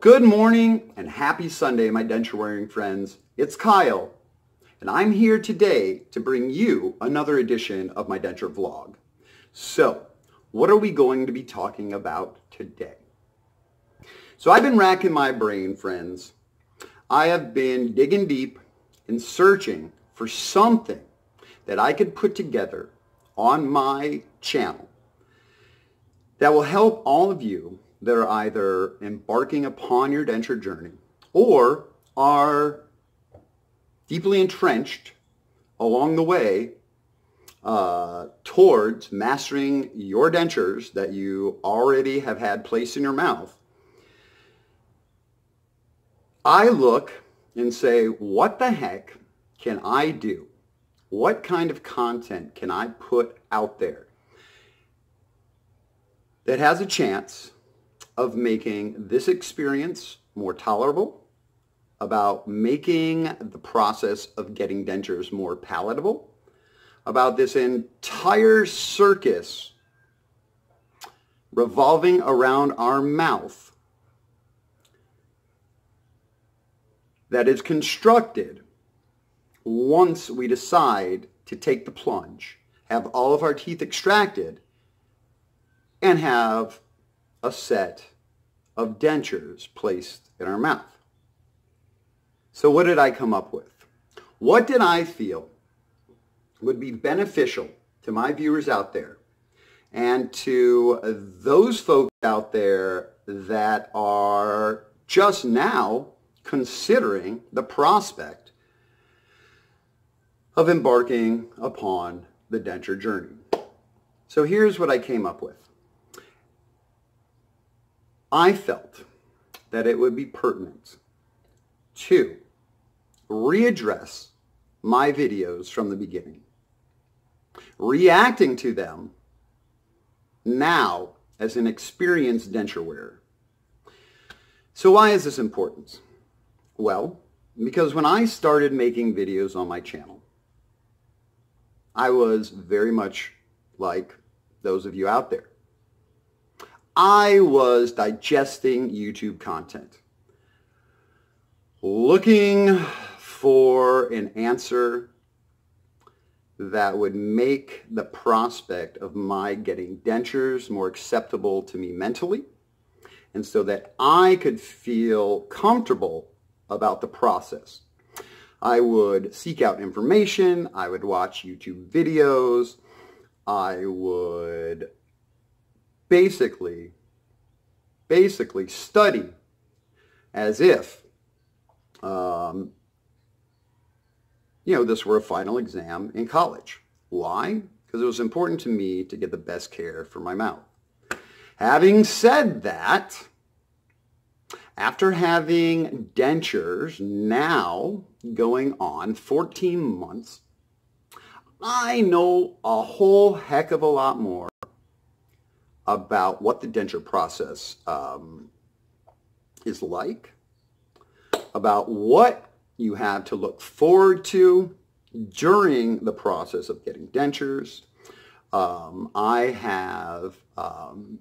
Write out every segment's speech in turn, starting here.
good morning and happy Sunday, my denture wearing friends. It's Kyle, and I'm here today to bring you another edition of my denture vlog. So, what are we going to be talking about today? So I've been racking my brain, friends. I have been digging deep and searching for something that I could put together on my channel that will help all of you that are either embarking upon your denture journey or are deeply entrenched along the way uh, towards mastering your dentures that you already have had placed in your mouth. I look and say, what the heck can I do? What kind of content can I put out there that has a chance of making this experience more tolerable, about making the process of getting dentures more palatable, about this entire circus revolving around our mouth that is constructed once we decide to take the plunge, have all of our teeth extracted, and have a set of dentures placed in our mouth. So what did I come up with? What did I feel would be beneficial to my viewers out there and to those folks out there that are just now considering the prospect of embarking upon the denture journey. So here's what I came up with. I felt that it would be pertinent to readdress my videos from the beginning, reacting to them now as an experienced denture wearer. So why is this important? Well, because when I started making videos on my channel, I was very much like those of you out there. I was digesting YouTube content, looking for an answer that would make the prospect of my getting dentures more acceptable to me mentally and so that I could feel comfortable about the process. I would seek out information, I would watch YouTube videos, I would basically, basically study as if, um, you know, this were a final exam in college. Why? Because it was important to me to get the best care for my mouth. Having said that, after having dentures now going on 14 months, I know a whole heck of a lot more about what the denture process um, is like, about what you have to look forward to during the process of getting dentures. Um, I have, um,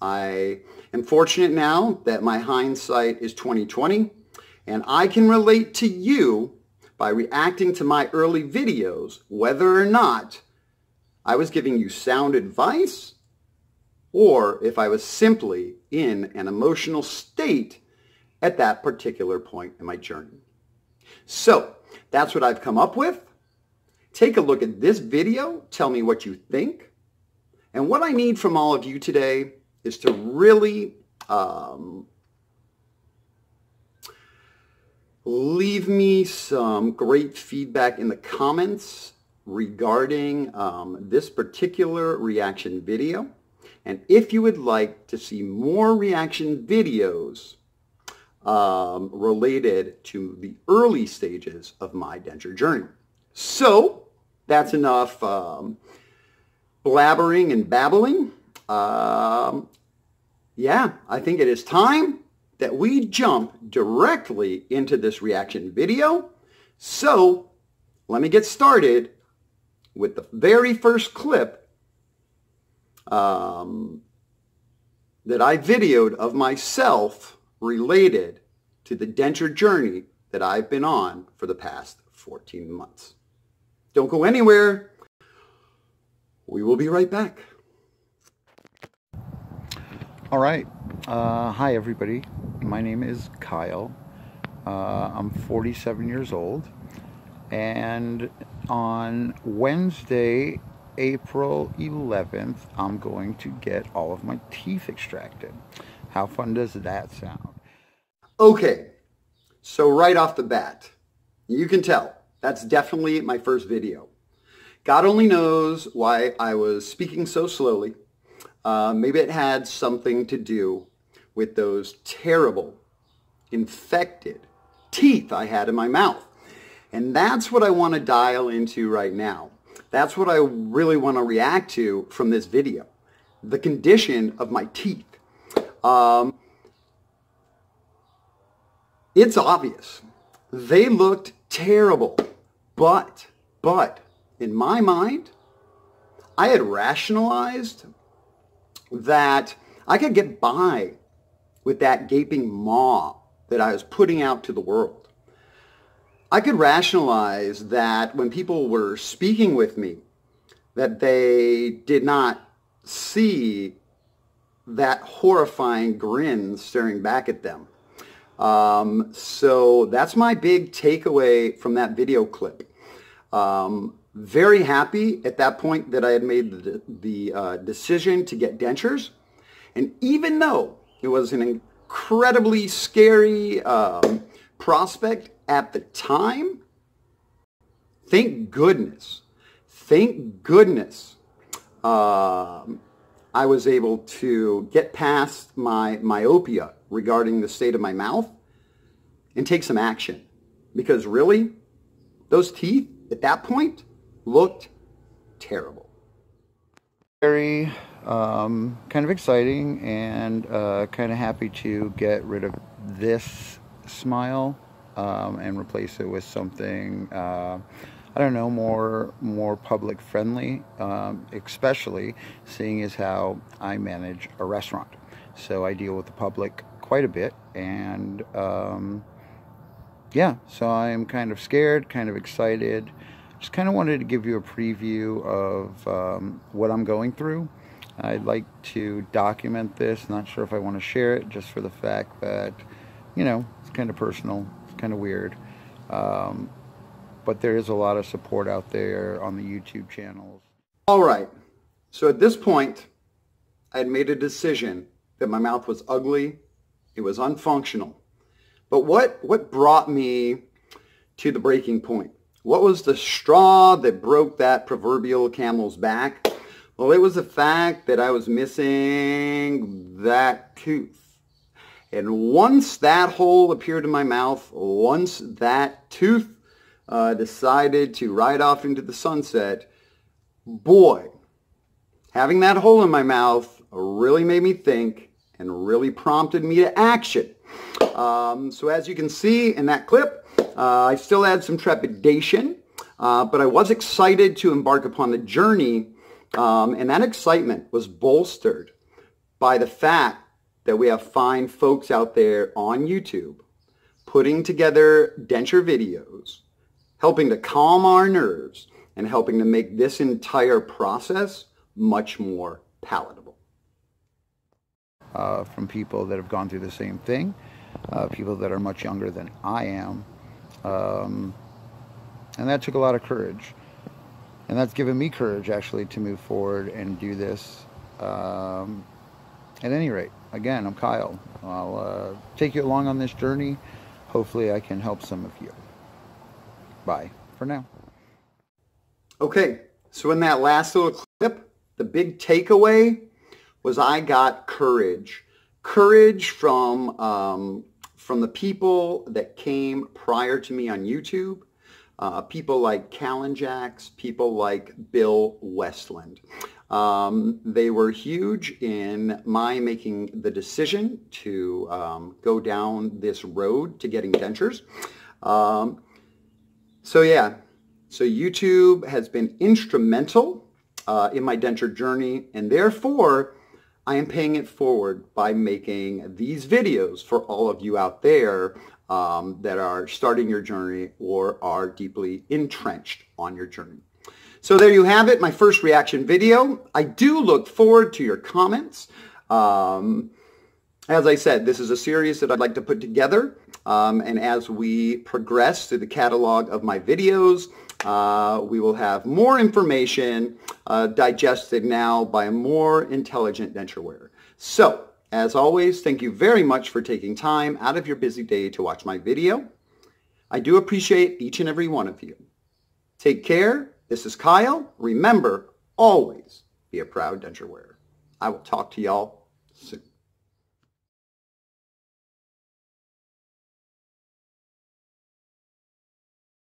I am fortunate now that my hindsight is 2020 and I can relate to you by reacting to my early videos, whether or not I was giving you sound advice or if I was simply in an emotional state at that particular point in my journey. So that's what I've come up with. Take a look at this video. Tell me what you think. And what I need from all of you today is to really um, leave me some great feedback in the comments regarding um, this particular reaction video. And if you would like to see more reaction videos um, related to the early stages of my denture journey. So that's enough um, blabbering and babbling. Um, yeah, I think it is time that we jump directly into this reaction video. So let me get started with the very first clip um, that I videoed of myself related to the denture journey that I've been on for the past 14 months. Don't go anywhere. We will be right back. All right. Uh, hi, everybody. My name is Kyle. Uh, I'm 47 years old. And on Wednesday, April 11th, I'm going to get all of my teeth extracted. How fun does that sound? Okay, so right off the bat, you can tell that's definitely my first video. God only knows why I was speaking so slowly. Uh, maybe it had something to do with those terrible, infected teeth I had in my mouth. And that's what I want to dial into right now. That's what I really want to react to from this video. The condition of my teeth. Um, it's obvious. They looked terrible. But, but, in my mind, I had rationalized that I could get by with that gaping maw that I was putting out to the world. I could rationalize that when people were speaking with me, that they did not see that horrifying grin staring back at them. Um, so that's my big takeaway from that video clip. Um, very happy at that point that I had made the, the uh, decision to get dentures. And even though it was an incredibly scary um, prospect at the time, thank goodness, thank goodness um, I was able to get past my myopia regarding the state of my mouth and take some action. Because really, those teeth at that point looked terrible. Very um, kind of exciting and uh, kind of happy to get rid of this smile um, and replace it with something uh, I don't know more more public friendly um, especially seeing as how I manage a restaurant. So I deal with the public quite a bit and um, yeah so I'm kind of scared kind of excited. Just kind of wanted to give you a preview of um, what I'm going through. I'd like to document this not sure if I want to share it just for the fact that you know it's kind of personal kind of weird um, but there is a lot of support out there on the YouTube channels all right so at this point I had made a decision that my mouth was ugly it was unfunctional. But what, what brought me to the breaking point? What was the straw that broke that proverbial camel's back? Well, it was the fact that I was missing that tooth. And once that hole appeared in my mouth, once that tooth uh, decided to ride off into the sunset, boy, having that hole in my mouth really made me think and really prompted me to action. Um, so as you can see in that clip, uh, I still had some trepidation, uh, but I was excited to embark upon the journey, um, and that excitement was bolstered by the fact that we have fine folks out there on YouTube putting together denture videos, helping to calm our nerves, and helping to make this entire process much more palatable uh, from people that have gone through the same thing, uh, people that are much younger than I am. Um, and that took a lot of courage. And that's given me courage, actually, to move forward and do this. Um, at any rate, again, I'm Kyle. I'll uh, take you along on this journey. Hopefully, I can help some of you. Bye for now. Okay, so in that last little clip, the big takeaway was I got courage. Courage from, um, from the people that came prior to me on YouTube, uh, people like Callan Jacks, people like Bill Westland. Um, they were huge in my making the decision to um, go down this road to getting dentures. Um, so yeah, so YouTube has been instrumental uh, in my denture journey, and therefore I am paying it forward by making these videos for all of you out there um, that are starting your journey or are deeply entrenched on your journey. So there you have it, my first reaction video. I do look forward to your comments. Um, as I said, this is a series that I'd like to put together. Um, and as we progress through the catalog of my videos, uh, we will have more information uh, digested now by a more intelligent denture wearer. So, as always, thank you very much for taking time out of your busy day to watch my video. I do appreciate each and every one of you. Take care. This is Kyle. Remember, always be a proud denture wearer. I will talk to y'all soon.